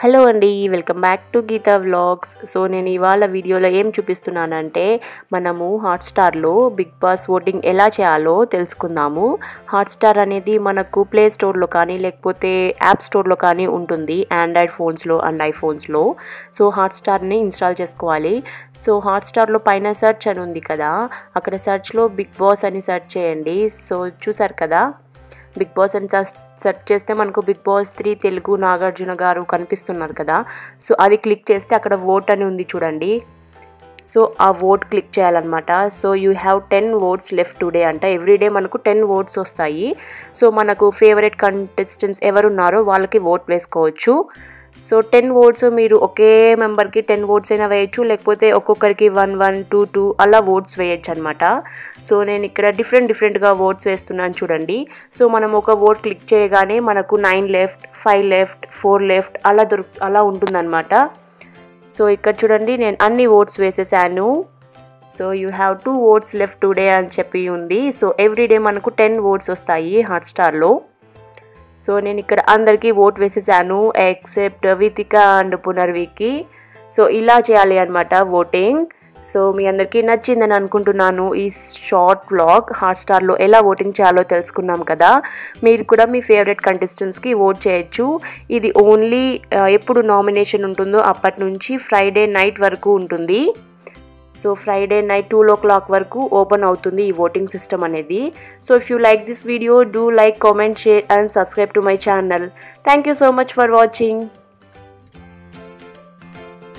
Hello అండి welcome back to Geetha vlogs. So నేను ఇవాళ వీడియోలో ఏం చూపిస్తున్నానంటే మనము హాట్స్టార్లో బిగ్ బాస్ ఓటింగ్ ఎలా చేయాలో తెలుసుకుందాము. హాట్స్టార్ అనేది మనకు ప్లే స్టోర్లో కానీ లేకపోతే యాప్ స్టోర్లో కానీ ఉంటుంది ఆండ్రాయిడ్ ఫోన్స్లో అండ్ ఐఫోన్స్లో. సో హాట్స్టార్ని ఇన్స్టాల్ చేసుకోవాలి. సో హాట్స్టార్లో పైన సెర్చ్ అని ఉంది కదా అక్కడ సెర్చ్లో బిగ్ బాస్ అని సెర్చ్ చేయండి. సో చూసారు కదా? బిగ్ బాస్ అని సెర్చ్ చేస్తే మనకు Bigg Boss three Telugu Nagarjuna garu కనిపిస్తున్నారు కదా. సో అది క్లిక్ చేస్తే అక్కడ ఓట్ అని ఉంది చూడండి. సో ఆ ఓట్ క్లిక్ చేయాలన్నమాట. So you have ten votes left today అంట. ఎవ్రీడే మనకు టెన్ ఓట్స్ వస్తాయి. సో మనకు ఫేవరెట్ కంటెస్టెంట్స్ ఎవరున్నారో వాళ్ళకి ఓట్ వేసుకోవచ్చు. సో టెన్ ఓట్స్ మీరు ఒకే మెంబర్కి టెన్ ఓట్స్ అయినా వేయచ్చు లేకపోతే ఒక్కొక్కరికి వన్ వన్ టూ టూ అలా ఓట్స్ వేయచ్చు అనమాట సో నేను ఇక్కడ డిఫరెంట్ డిఫరెంట్గా ఓట్స్ వేస్తున్నాను చూడండి. సో మనం ఒక ఓట్ క్లిక్ చేయగానే మనకు nine left five left four left అలా దొరుకు అలా ఉంటుందన్నమాట. సో ఇక్కడ చూడండి నేను అన్ని ఓట్స్ వేసేసాను. So you have two votes left today అని చెప్పి ఉంది. సో ఎవ్రీడే మనకు టెన్ ఓట్స్ వస్తాయి హాట్స్టార్లో సో నేను ఇక్కడ అందరికీ ఓట్ వేసేసాను. ఎక్సెప్ట్ వితిక అండ్ పునర్వికి సో ఇలా చేయాలి అనమాట ఓటింగ్ సో మీ అందరికీ నచ్చిందని అనుకుంటున్నాను ఈ షార్ట్ వ్లాగ్ హాట్స్టార్లో ఎలా ఓటింగ్ చేయాలో తెలుసుకున్నాం కదా. మీరు కూడా మీ ఫేవరెట్ కంటెస్టెంట్స్కి ఓట్ చేయొచ్చు. ఇది ఓన్లీ uh, ఎప్పుడు నామినేషన్ ఉంటుందో అప్పటి నుంచి ఫ్రైడే నైట్ వరకు ఉంటుంది. So Friday night two o'clock వరకు ఓపెన్ అవుతుంది ఈ ఓటింగ్ సిస్టమ్ అనేది. So if you like this video do like comment share and subscribe to my channel thank you so much for watching